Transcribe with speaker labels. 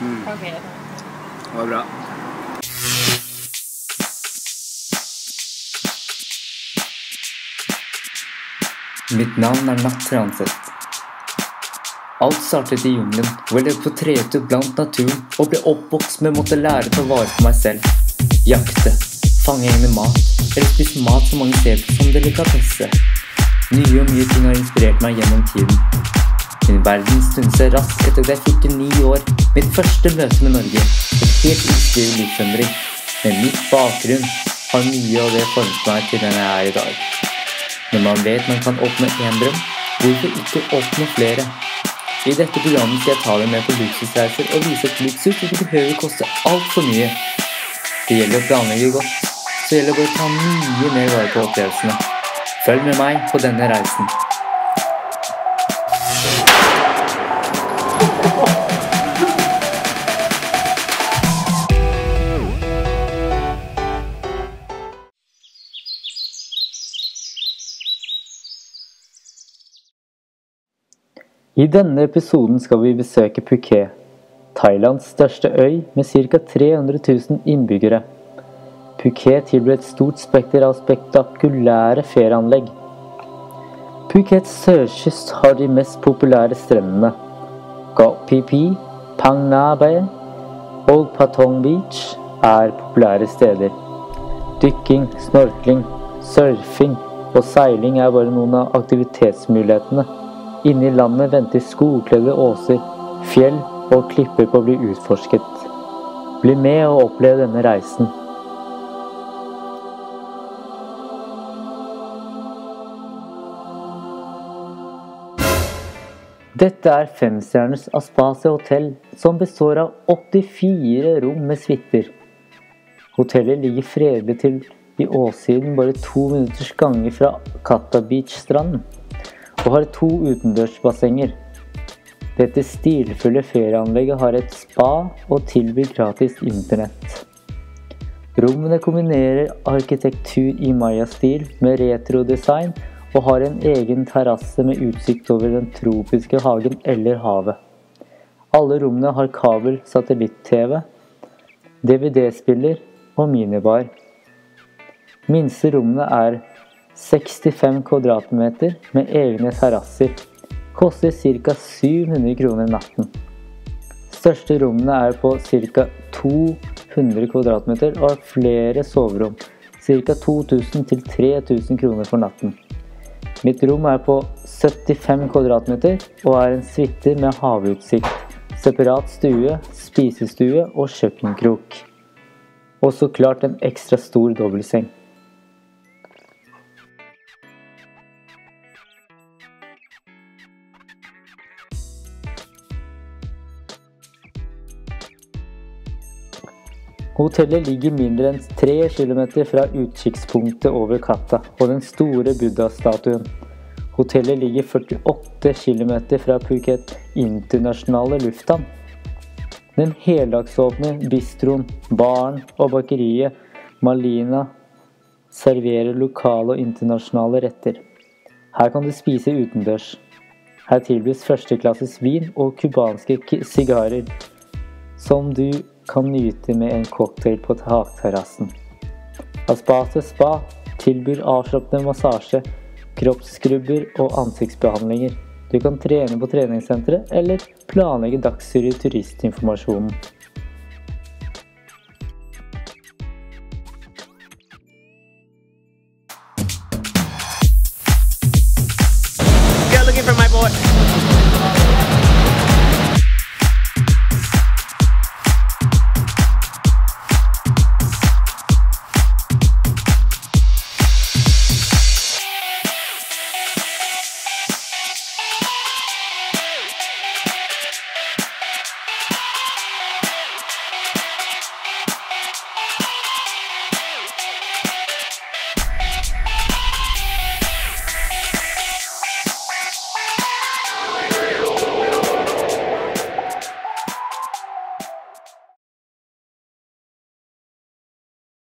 Speaker 1: Ok.
Speaker 2: Det var bra. Mitt navn er Natt Transet. Alt startet i jungelen, hvor jeg levde på trehytte blant naturen og ble oppvokst med å måtte lære å ta vare på meg selv. Jakte, fange egne mat, eller spise mat som mange ser på som delikatesse. Nye og mye ting har inspirert meg gjennom tiden. Min verden stunset raskt etter at jeg fylte ni år. Mitt første møte med Norge. Et helt ubeskrivelig livsendring. Men mitt bakgrunn har mye av det formet meg til den jeg er i dag. Når man vet man kan oppnå én drøm, hvorfor ikke oppnå flere? I dette programmet skal jeg ta deg med på luksusreiser og vise at luksus ikke behøver koste altfor mye. Det gjelder å planlegge godt, så gjelder det å ta mye mer vare på opplevelsene. Følg med meg på denne reisen. I denne episoden skal vi besøke Phuket, Thailands største øy med ca. 300 000 innbyggere. Phuket tilbyr et stort spekter av spektakulære ferieanlegg. Phukets sørkyst har de mest populære strendene. Koh Pangnabe og Patong Beach er populære steder. Dykking, snorkling, surfing og seiling er bare noen av aktivitetsmulighetene. Inne i landet venter skogkledde åser, fjell og klipper på å bli utforsket. Bli med og opplev denne reisen. Dette er femstjerners Aspasia hotell, som består av 84 rom med suiter. Hotellet ligger fredelig til i åssiden bare to minutters gange fra Katta Beach-stranden, og har to utendørsbassenger. Dette stilfulle ferieanlegget har et spa og tilbyr gratis internett. Rommene kombinerer arkitektur i maya-stil med retrodesign og har en egen terrasse med utsikt over den tropiske hagen eller havet. Alle rommene har kabel satellitt-TV, DVD-spiller og minibar. Minste rommene er 65 kvadratmeter med egne terrasser. Koster ca. 700 kroner natten. Største rommene er på ca. 200 kvadratmeter og har flere soverom. Ca. 2000 til 3000 kroner for natten. Mitt rom er på 75 kvadratmeter og er en suite med havutsikt. Separat stue, spisestue og kjøkkenkrok. Og så klart en ekstra stor dobbeltseng. Hotellet ligger mindre enn 3 km fra utkikkspunktet over Katta og den store buddha-statuen. Hotellet ligger 48 km fra Phuket internasjonale lufthavn. Den heldagsåpne bistroen, baren og bakeriet Malina serverer lokale og internasjonale retter. Her kan du spise utendørs. Her tilbys førsteklasses vin og cubanske sigarer, som du kan nyte med en cocktail på takterrassen. Aspate Spa tilbyr avslappende massasje, kroppsskrubber og ansiktsbehandlinger. Du kan trene på treningssenteret eller planlegge dagstur i turistinformasjonen.
Speaker 3: Good for my boy.